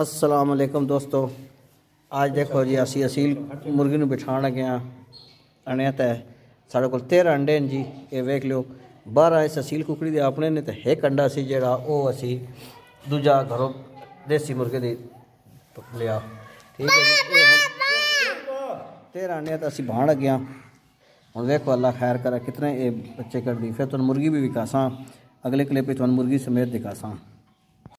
ਅਸਲਾਮ ਅਲੈਕਮ ਦੋਸਤੋ। ਅੱਜ ਦੇਖੋ ਜੀ, ਅਸੀਂ ਅਸੀਲ ਮੁਰਗੀ ਨੂੰ ਬਿਠਾਣ ਲੱਗੇ ਆ ਅਣਿਆ ਤਾਂ ਸਾਡੇ ਕੋਲ 13 ਅੰਡੇ ਨੇ ਜੀ, ਇਹ ਵੇਖ ਲਿਓ। ਬਾਹਰ ਇਸ ਅਸੀਲ ਕੁਕੜੀ ਦੇ ਆਪਣੇ ਨੇ ਤੇ ਇੱਕ ਅੰਡਾ ਸੀ ਜਿਹੜਾ ਉਹ ਅਸੀਂ ਦੂਜਾ ਘਰੋਂ ਦੇਸੀ ਮੁਰਗੇ ਦੇ ਲਿਆ। ਠੀਕ ਹੈ ਜੀ, ਇਹ ਹੁਣ 13 ਅੰਡੇ ਤਾਂ ਅਸੀਂ ਬਾਣ ਲੱਗੇ ਆ ਹੁਣ ਵੇਖੋ ਅੱਲਾ ਖੈਰ ਕਰੇ, ਕਿਤਨੇ ਇਹ ਬੱਚੇ ਕਰਦੀ ਫਿਰ ਤੁਹਾਨੂੰ ਮੁਰਗੀ ਵੀ ਵਿਕਾਸਾਂ। ਅਗਲੇ ਕਲਿੱਪ ਵਿੱਚ ਤੁਹਾਨੂੰ ਮੁਰਗੀ ਸਮੇਤ ਦਿਖਾਸਾਂ।